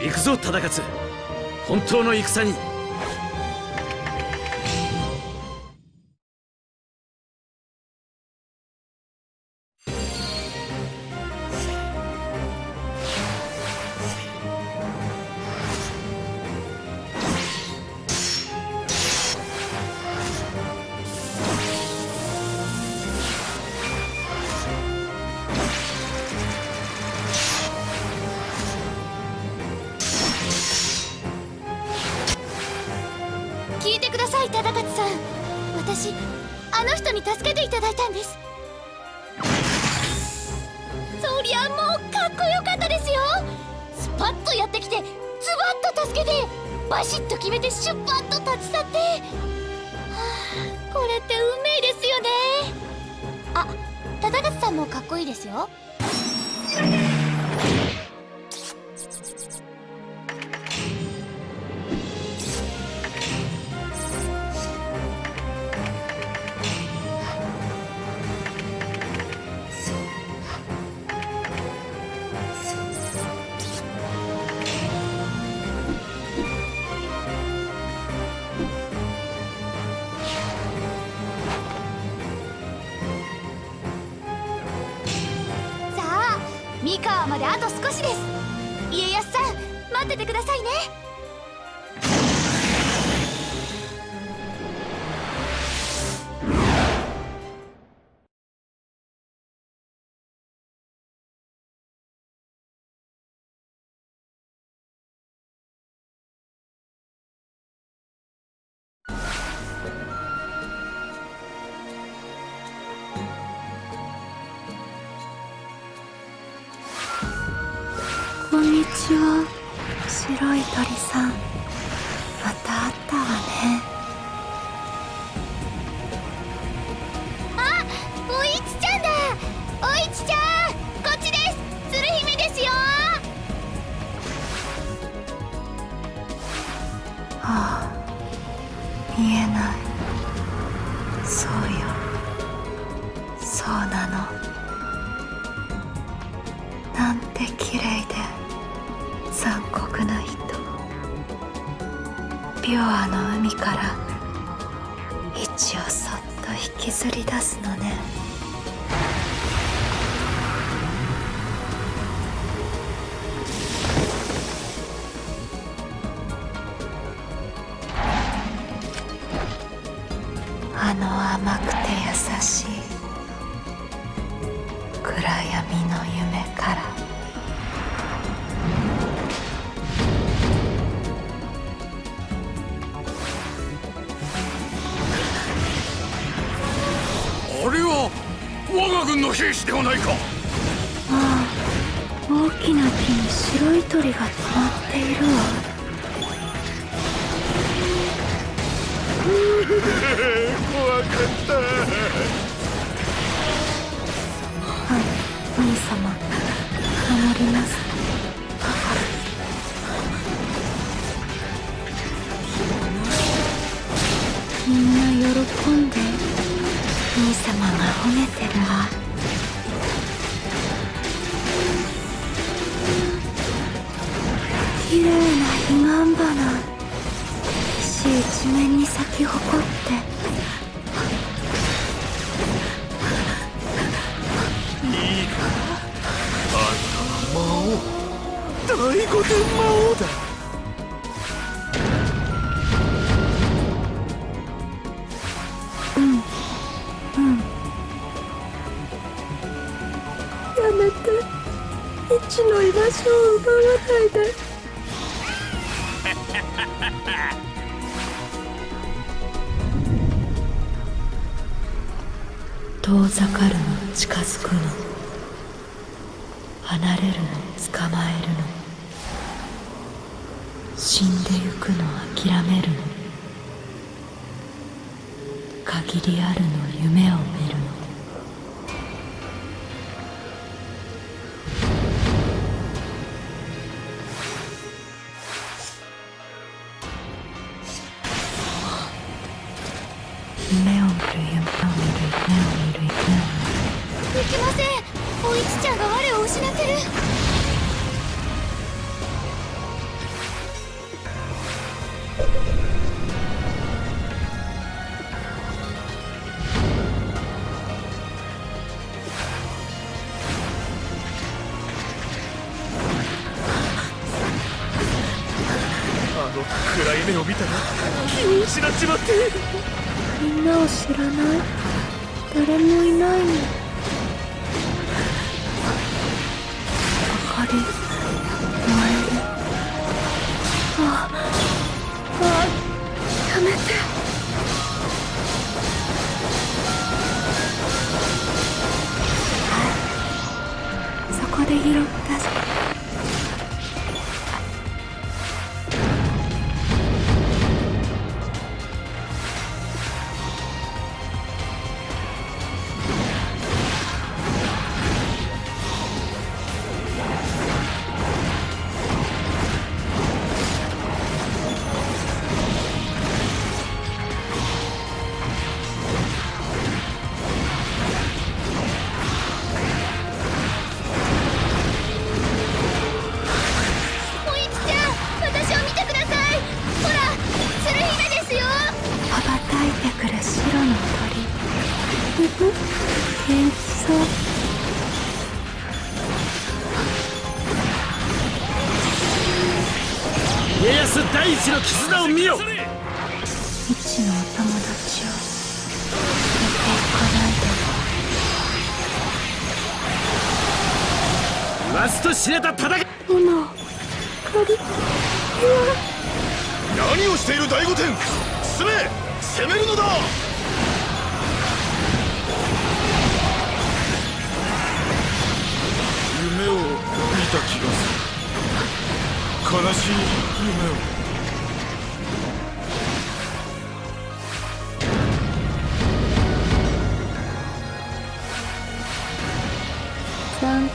行くぞ忠勝。本当の戦に。三河まであと少しです。家康さん待っててくださいね。あの甘くて優しい。暗闇の夢から。あれは我が軍の兵士ではないか。ああ大きな木に白い鳥が詰まっている。わ怖かった場所を奪わないで遠ざかるの近づくの。離れるの捕まえるの。死んでゆくの諦めるの。限りあるの夢を見る。で拾った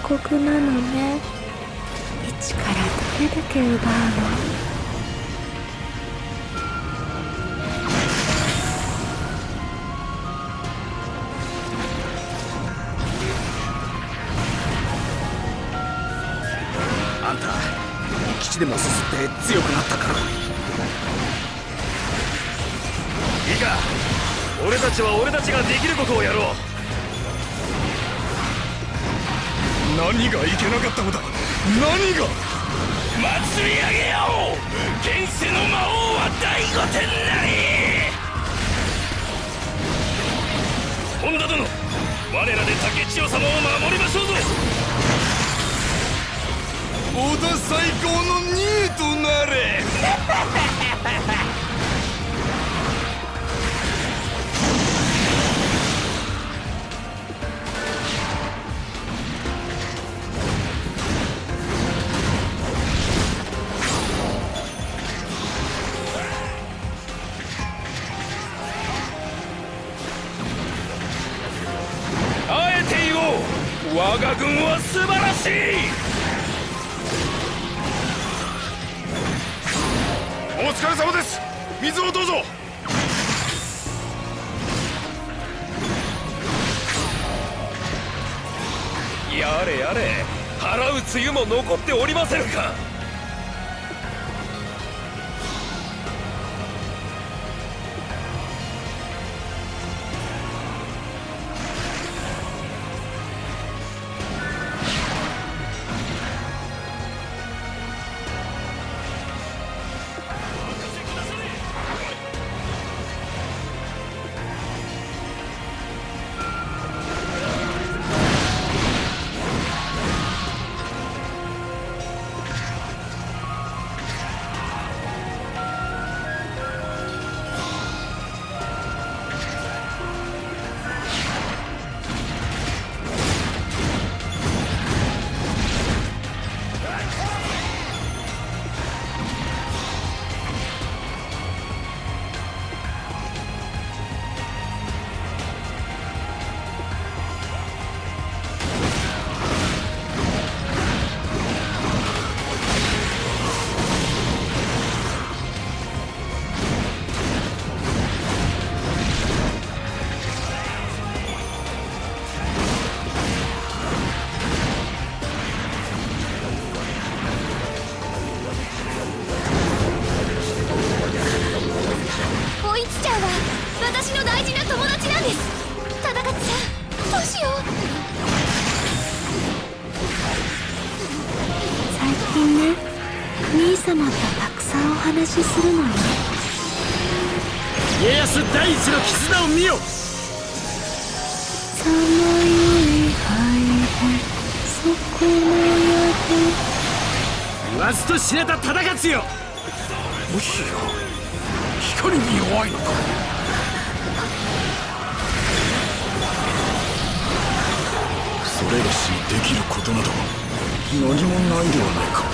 酷なのね。一からどれだけ奪うの？あんた基地でもすすって強くなったから。いいか。俺たちは俺たちができることをやろう。何がいけなかったのだ？何が？祭り上げよう！現世の魔王は第五天なり！本田殿我らで竹千代様を守りましょうぞ！織田最高の2位となれ疲れ様です。水をどうぞ。やれやれ払う梅雨も残っておりませぬか。ちと知れた忠勝よ。もしや光に弱いのかそれがしにできることなど何もないではないか。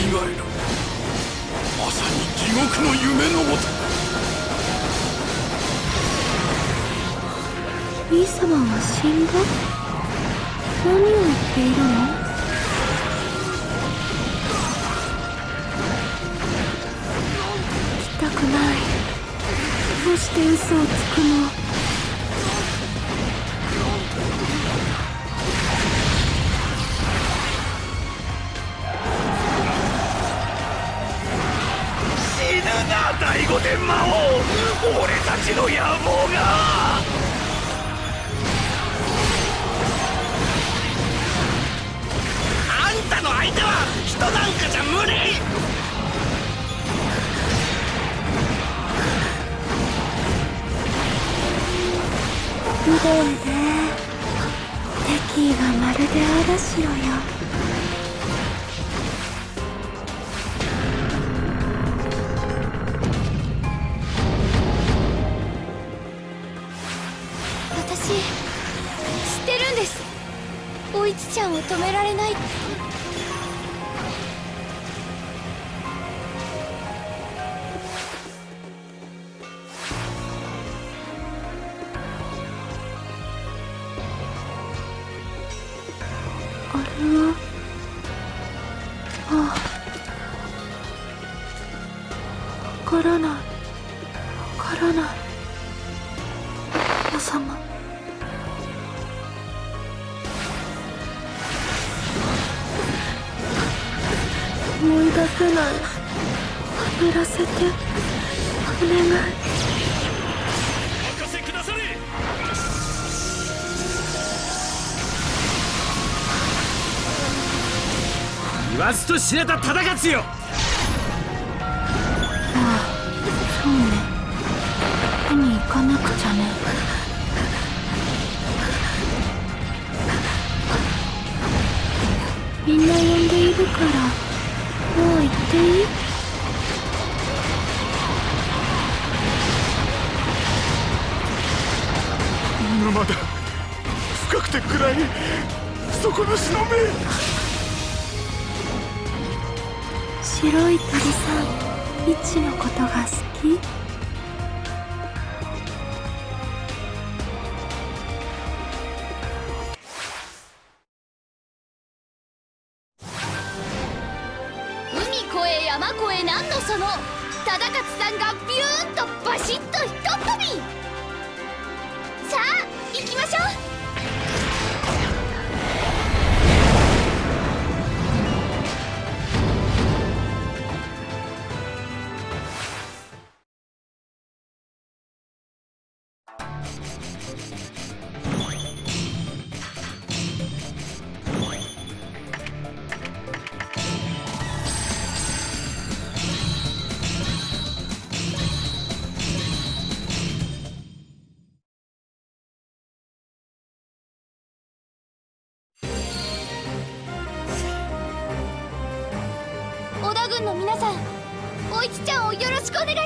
える。まさに地獄の夢の音イー様は死んだ？何を言っているの？したくない。どうして嘘をつくの？あれは？わしと白田忠勝よ。ああそうね。海行かなくちゃね。みんな呼んでいるから。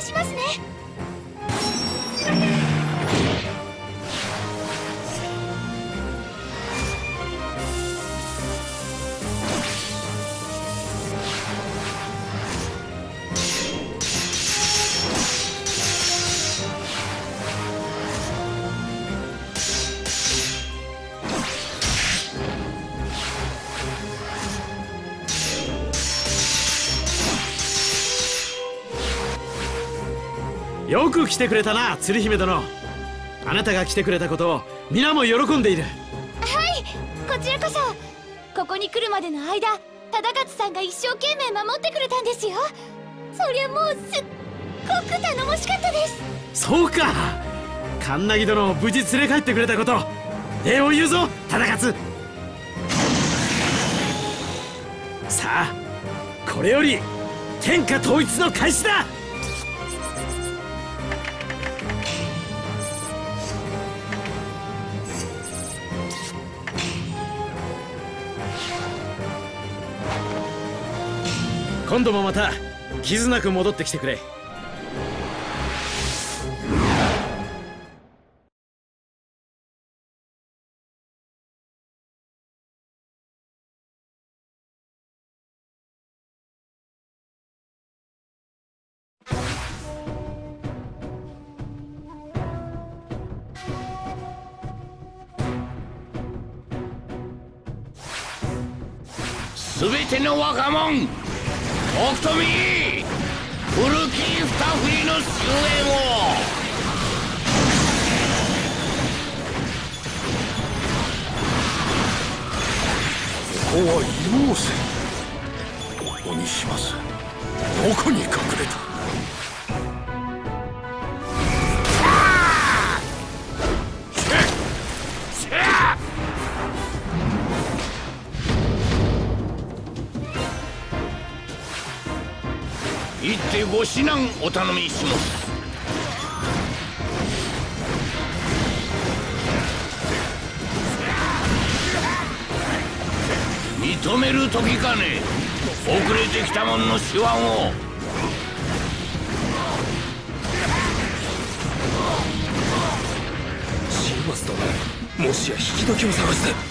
しますね。来てくれたな鶴姫殿。あなたが来てくれたことを皆も喜んでいる。はいこちらこそ。ここに来るまでの間忠勝さんが一生懸命守ってくれたんですよ。そりゃもうすっごく頼もしかったです。そうか。カンナギ殿を無事連れ帰ってくれたこと礼を言うぞ忠勝。さあこれより天下統一の開始だ今度もまた傷なく戻ってきてくれ。すべての若者北斗美古き二振りの終焉をここは硫黄泉鬼しますどこに隠れた。行ってご指南お頼みします。認める時かね遅れてきた者の手腕を。シーマス殿もしや引き時を探して。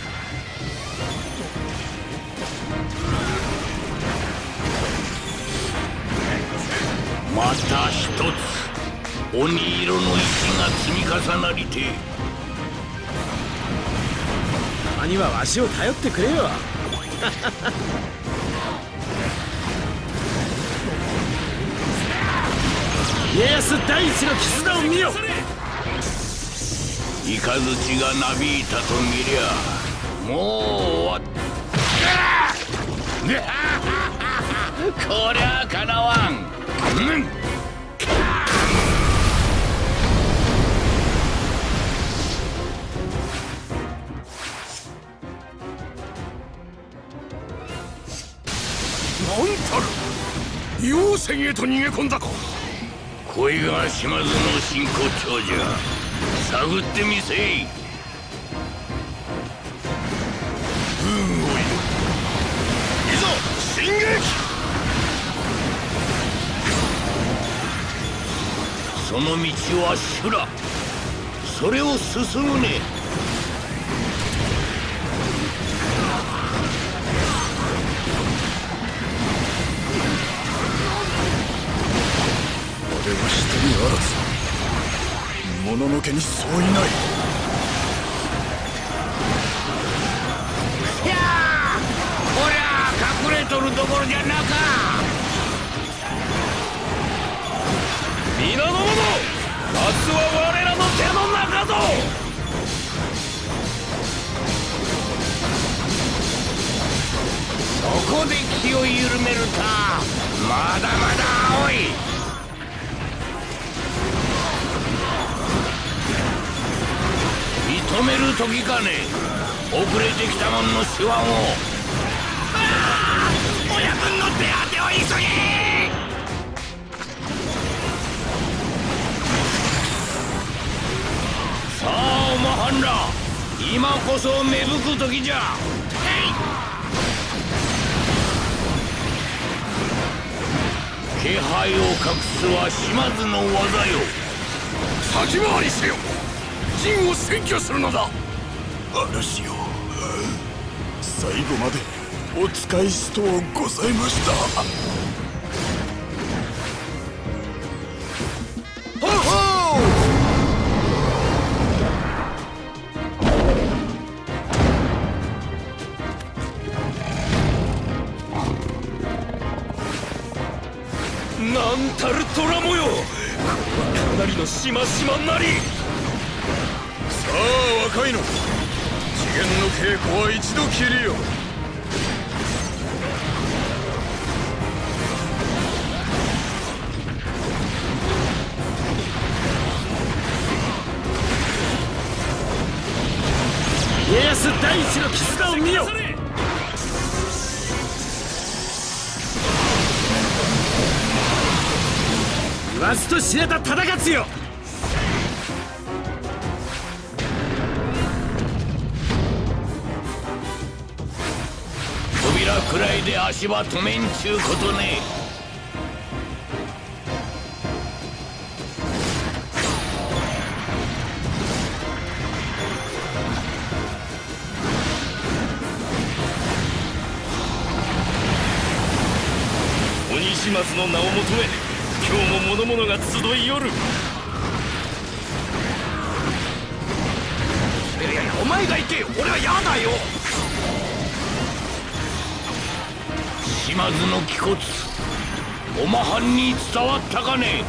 鬼色の石が積み重なりてたまにはわしを頼ってくれよ。家康第一の絆を見よ。雷がなびいたと見りゃもう終わった こりゃかなわん。うん硫黄泉へと逃げ込んだか。恋が島津の真骨頂じゃ。探ってみせい。軍をいざ進撃。その道は修羅それを進むね。ののけにそういない。いやあこりゃ隠れとるどころじゃなか。皆の者明日は我らの手の中ぞ。そこで気を緩めるか。まだまだ青い。認める時かね。遅れてきた者の手腕を。ああ親分の手当てを急げ！さあおまはんら。今こそ芽吹く時じゃ。気配を隠すは島津の技よ。先回りせよ陣を占拠するのだ。嵐よ。最後までお使いしとうございました。ほほなんたる虎模様。かなりのしましまなりさあ若いの。次元の稽古は一度きりよ。家康第一の絆を見よ。わずと知れた忠勝よ。で足は止めんちゅうことね。鬼島津の名を求め今日も諸々が集い寄る。いやいやお前が行け俺は嫌だよ。島津の気骨おまはんに伝わったかね？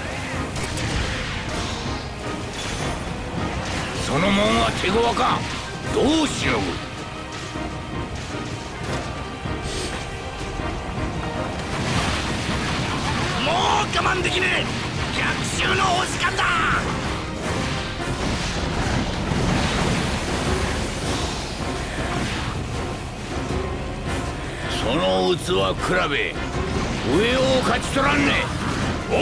そのもんは手強か？どうしのぐもう我慢できねえ！逆襲のお時間だ！その器比べ上を勝ち取らんね。おう。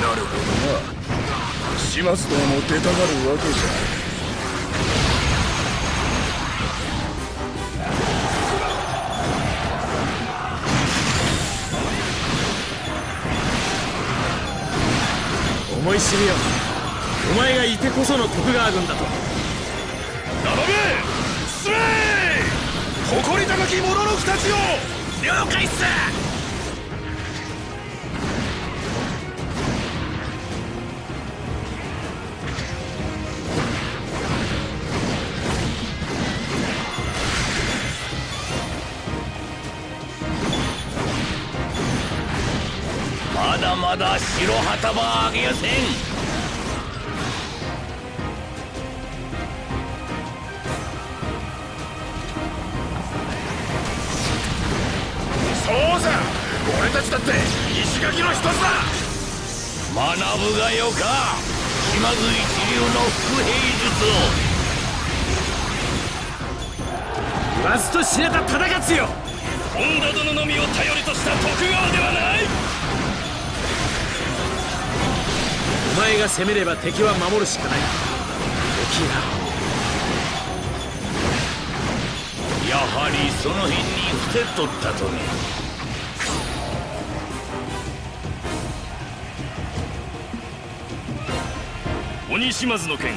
なるほどな。島津殿も出たがるわけじゃ。思い知るよ。お前がいてこその徳川軍だと誇り高き者の二つよ了解っす。まだまだ白旗はあげやせん。ぶがよか島津一流の伏兵術を。言わずと知れた忠勝よ。本田殿のみを頼りとした徳川ではない。お前が攻めれば敵は守るしかない。起きなやはりその辺に伏せとったとね鬼島津の剣。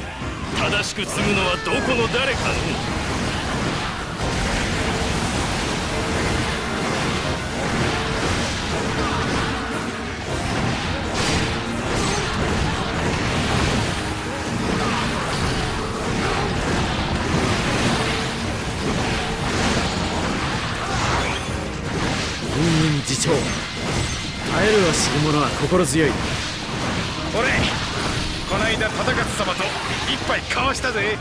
正しく継ぐのはどこの誰かの。耐えるはする者は心強い。これ。こないだ忠勝様と一杯交わしたぜ。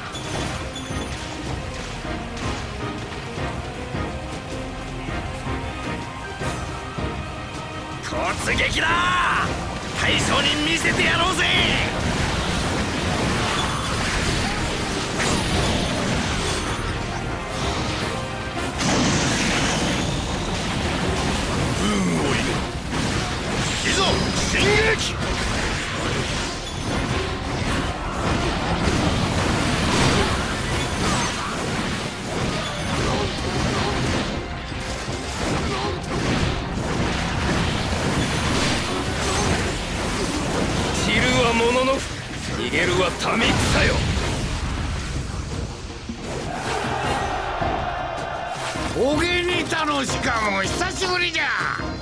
突撃だ！大将に見せてやろうぜ！運を入れ。いざ進撃！逃げるは民草よ。おげにたのしかも久しぶりじゃ。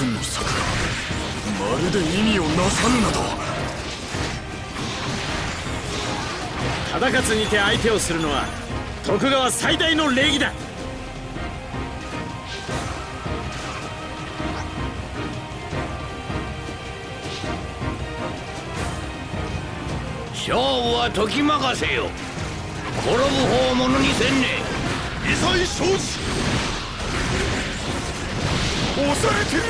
軍の策がまるで意味をなさぬなど。忠勝にて相手をするのは徳川最大の礼儀だ。勝負は時任せよ。転ぶ方をものにせんね。異彩承知押されてる。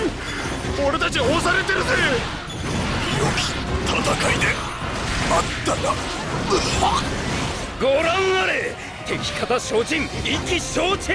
俺たち押されてるぜ。良き戦いであったなご覧あれ。敵方承知意気承知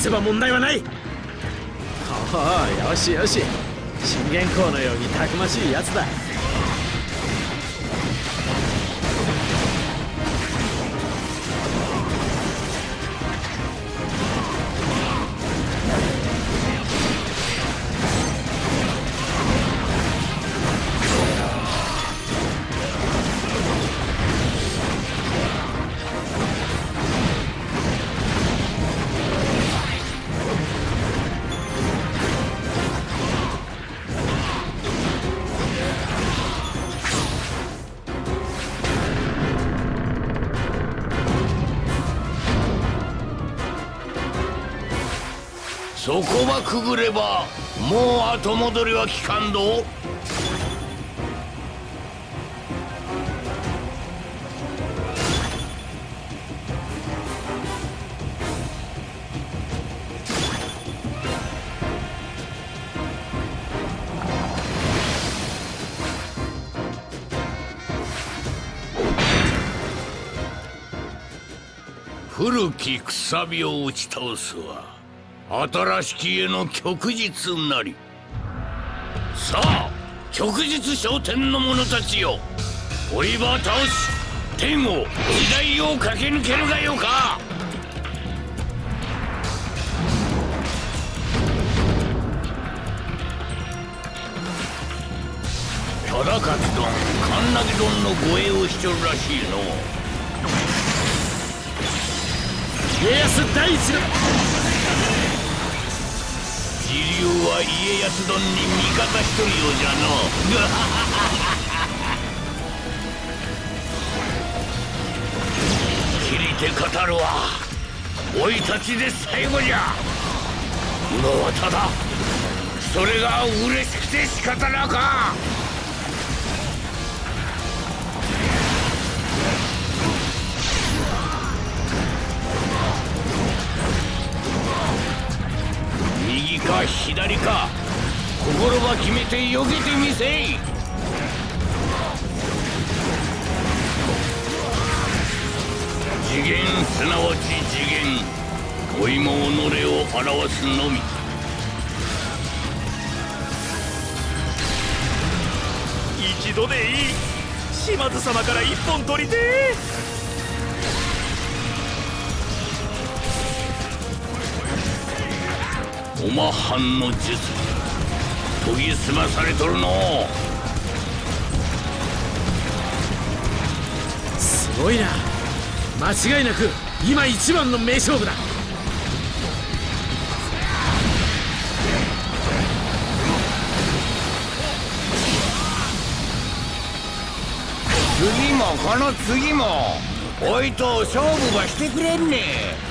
せば問題はない。おおよしよし。信玄公のようにたくましいやつだ。そこばくぐればもう後戻りは効かんど古きくさびを打ち倒すは新しきへの旭日なり。さあ旭日昇天の者たちよ。追い場倒し天を時代を駆け抜けるがよか。忠勝殿神奈殿の護衛をしちょるらしいの。家康第一の自流は家康殿に味方しとるようじゃの。切りて語るは生い立ちで最後じゃ。今はただそれが嬉しくて仕方なか。右か左か。心は決めて避けてみせい。次元すなわち次元。老いも己を表すのみ。一度でいい。島津様から一本取りてえおまはんの術研ぎ澄まされとるのすごいな。間違いなく今一番の名勝負だ。次もこの次もおいと勝負ばしてくれんね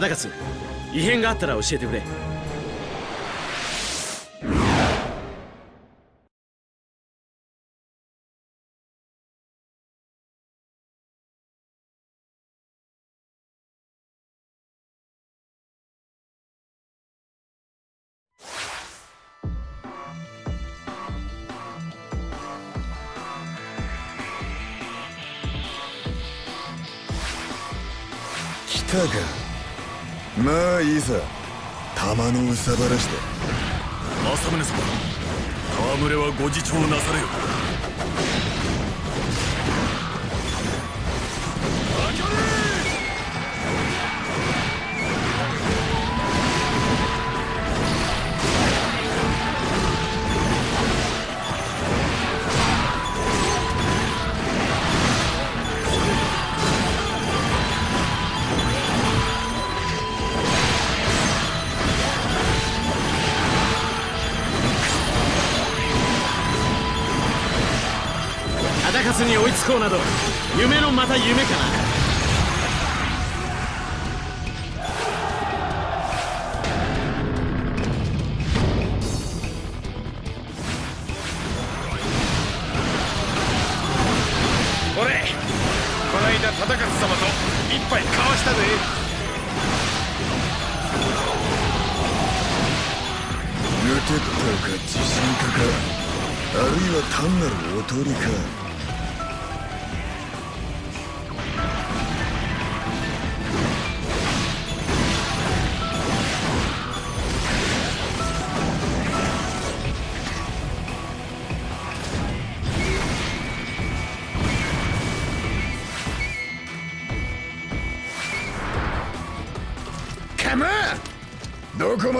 忠勝異変があったら教えてくれ。来たか。いいさ。玉のうさばらして政宗様戯れはご自重なされよ。など夢のまた夢かな。俺こないだ忠勝様と一杯交わしたぜ。無鉄砲か自信家かあるいは単なるおとりかか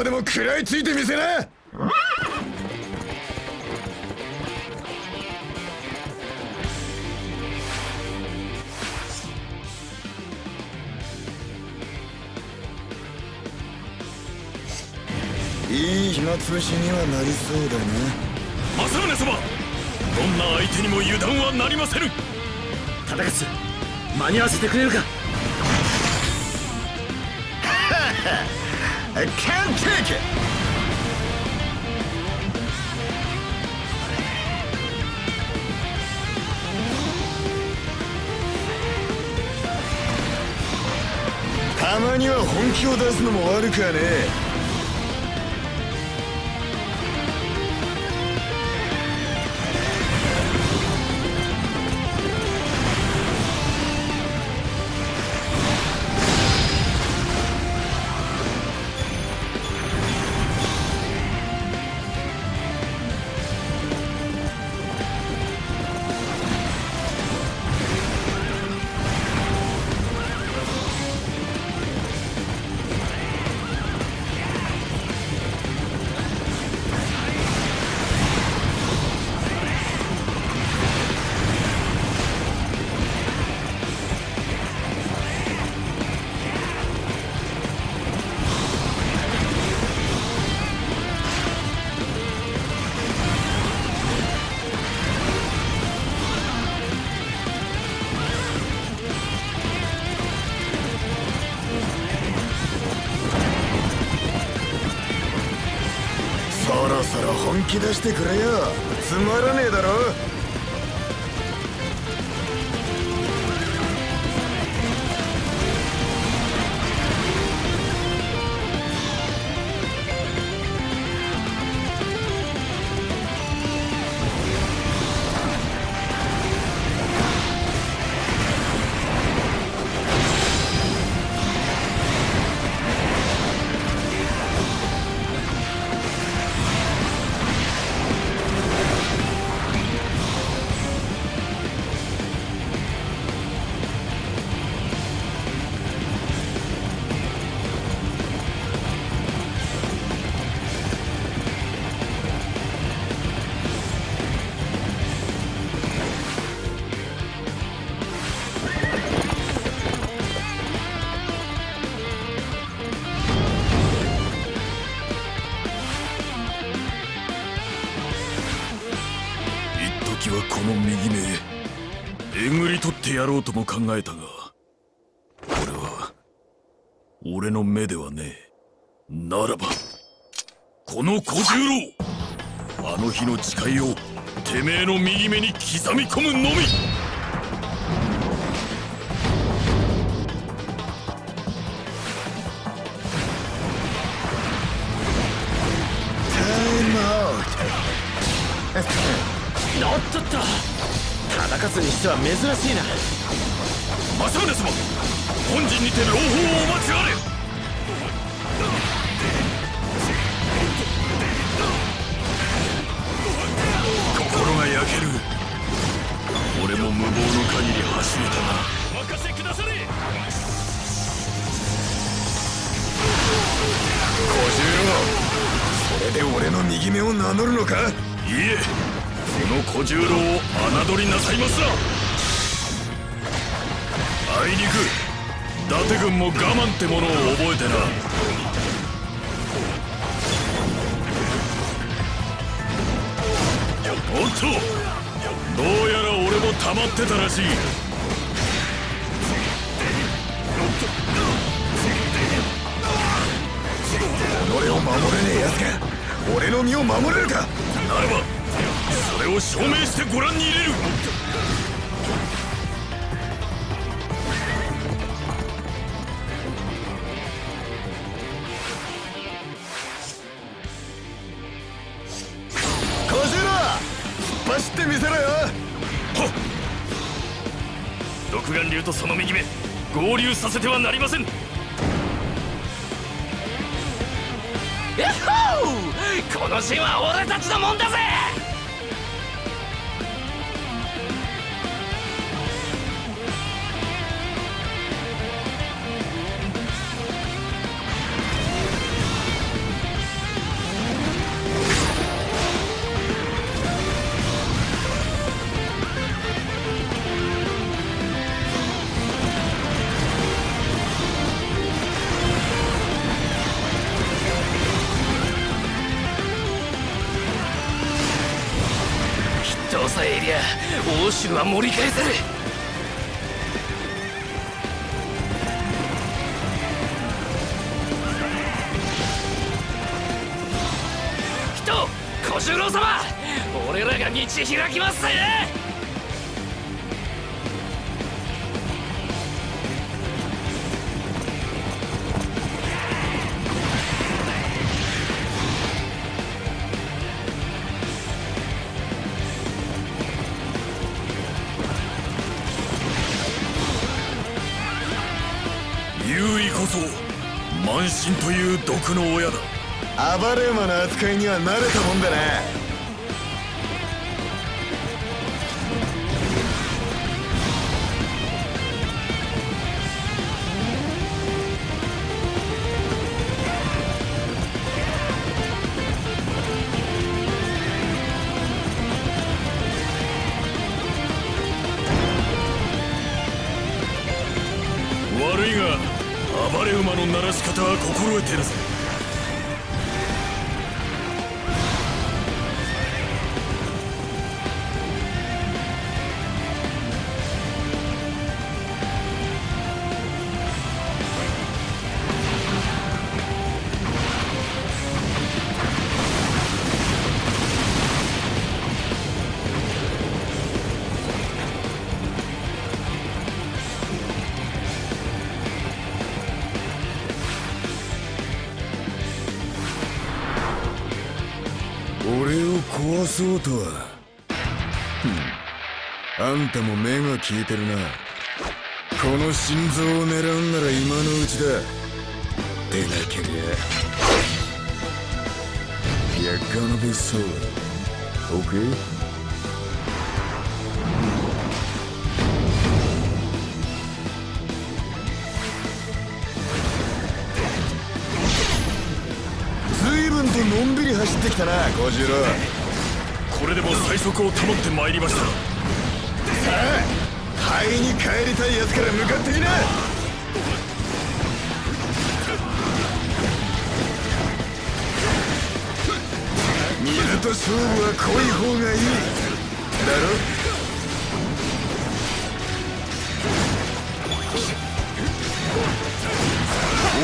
までも食らいついてみせな。いい暇つぶしにはなりそうだな。政宗様どんな相手にも油断はなりませぬ。忠勝間に合わせてくれるか I can't take it! たまには本気を出すのも悪くはねえ。き出してくれよ。うとも考えたがこれは俺の目ではねえ。ならばこの小十郎あの日の誓いをてめえの右目に刻み込むのみ。タイムアウトおっとっと叩かずにしては珍しいな政宗様本陣にて朗報をお待ちあれ。心が焼ける。俺も無謀の限り走れたな。任せくだされ。小十郎。それで俺の右目を名乗るのか？いえ。この小十郎を侮りなさいますなあいにく伊達軍も我慢ってものを覚えてな。おっとどうやら俺も溜まってたらしい。己を守れねえ奴が俺の身を守れるか。ならばそれを証明してご覧に入れる。合流させてはなりません。この陣は俺たちのもんだぜ！欧州は盛り返せる。人小十郎様。俺らが道開きま暴れ馬の扱いには慣れたもんだな悪いが暴れ馬の鳴らし方は心得てるぜ。も目が利いてるな。この心臓を狙うんなら今のうちだ。でなけりゃ。You're gonna be so Okay? 随分とのんびり走ってきたな小次郎これでも最速を保ってまいりました。肺に帰りたい奴から向かってきな。水と勝負は濃い方がいい。だろ？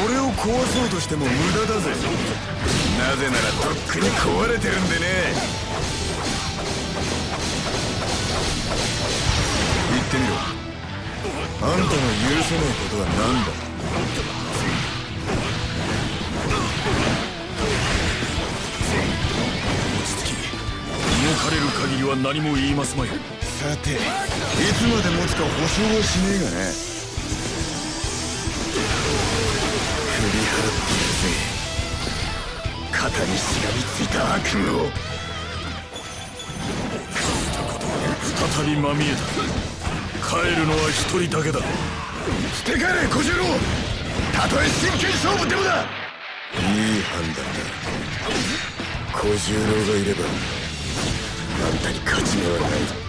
俺を壊そうとしても無駄だぜ。なぜならとっくに壊れてるんでね。あんたの許せないことは何だ？落ち着き。動かれる限りは何も言いますまい。さて。いつまで持つか保証はしねえがな振り払ってやるぜ。肩にしがみついた悪夢を。再びまみえた帰るのは一人だけだ。捨てかれ小次郎。たとえ真剣勝負でもだ。いい判断だ。小十郎がいればあんたに勝ち目はない。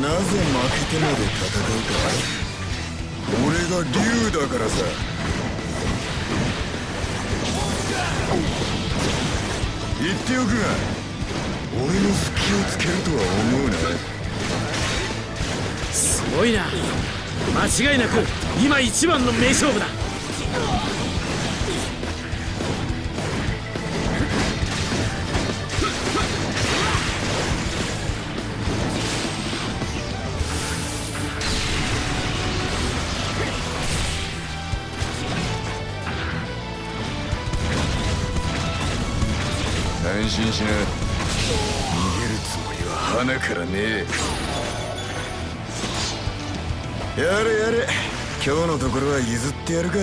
なぜ負けてまで戦うか俺が竜だからさ言っておくが俺の隙をつけるとは思うなすごいな間違いなく今一番の名勝負だ心しな逃げるつもりは花からねえ。やれやれ。今日のところは譲ってやるか。